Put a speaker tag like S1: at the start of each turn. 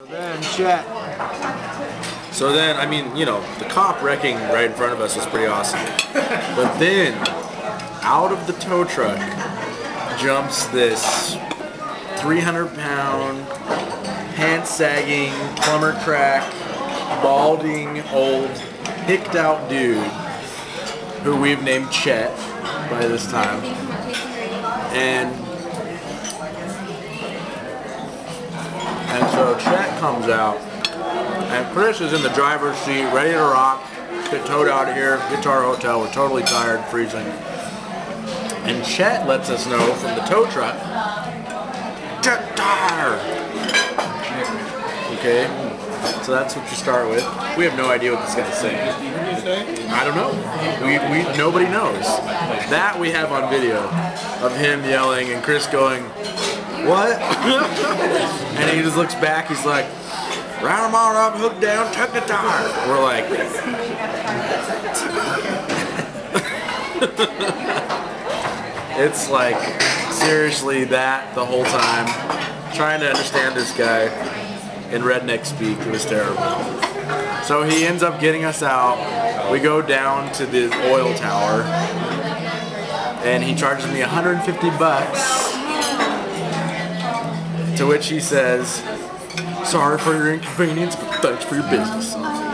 S1: Then Chet.
S2: So then, I mean, you know, the cop wrecking right in front of us was pretty awesome. But then, out of the tow truck jumps this 300 pound, pants sagging, plumber crack, balding, old, hicked out dude who we've named Chet by this time. And so Chet comes out and Chris is in the driver's seat, ready to rock, get towed out of here, get to our hotel. We're totally tired, freezing. And Chet lets us know from the tow truck, Chet tire. Okay, so that's what you start with. We have no idea what this guy's saying. I don't know. We, we nobody knows. That we have on video of him yelling and Chris going, "What?" and he just looks back. He's like, "Round them all up, hook down, tuck the tire." We're like, it's like seriously that the whole time, trying to understand this guy in redneck speak. It was terrible. So he ends up getting us out. We go down to the oil tower, and he charges me 150 bucks. To which he says, "Sorry for your inconvenience, but thanks for your business." Oh.